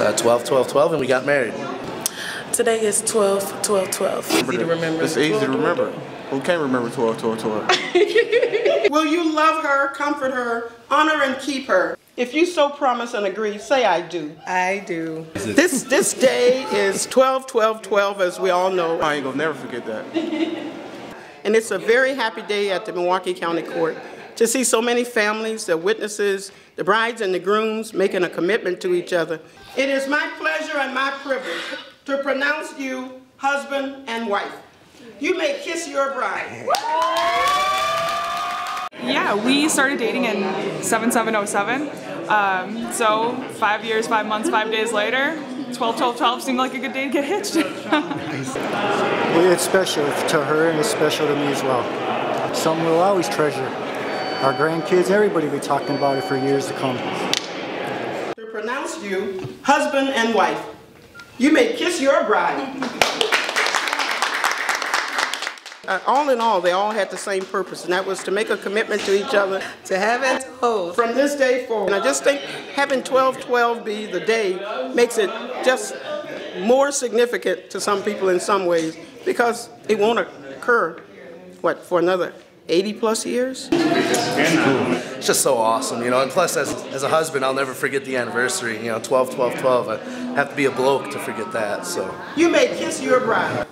It's uh, 12, 12, 12, and we got married. Today is 12, 12, 12. Easy to remember. It's easy to remember. Who can't remember 12, 12, 12? Will you love her, comfort her, honor and keep her? If you so promise and agree, say I do. I do. This this day is 12, 12, 12, as we all know. I ain't gonna never forget that. And it's a very happy day at the Milwaukee County Court to see so many families, the witnesses, the brides and the grooms making a commitment to each other. It is my pleasure and my privilege to pronounce you husband and wife. You may kiss your bride. Yeah, we started dating in 7707. Um, so five years, five months, five days later, 12, 12, 12 seemed like a good day to get hitched. it's special to her and it's special to me as well. Something we'll always treasure. Our grandkids, everybody will be talking about it for years to come. To pronounce you husband and wife. You may kiss your bride. Uh, all in all, they all had the same purpose, and that was to make a commitment to each other. To have it hold. From this day forward. And I just think having 12-12 be the day makes it just more significant to some people in some ways because it won't occur, what, for another 80 plus years? It's just so awesome, you know. And plus, as, as a husband, I'll never forget the anniversary, you know, 12, 12, 12. I have to be a bloke to forget that, so. You may kiss your bride.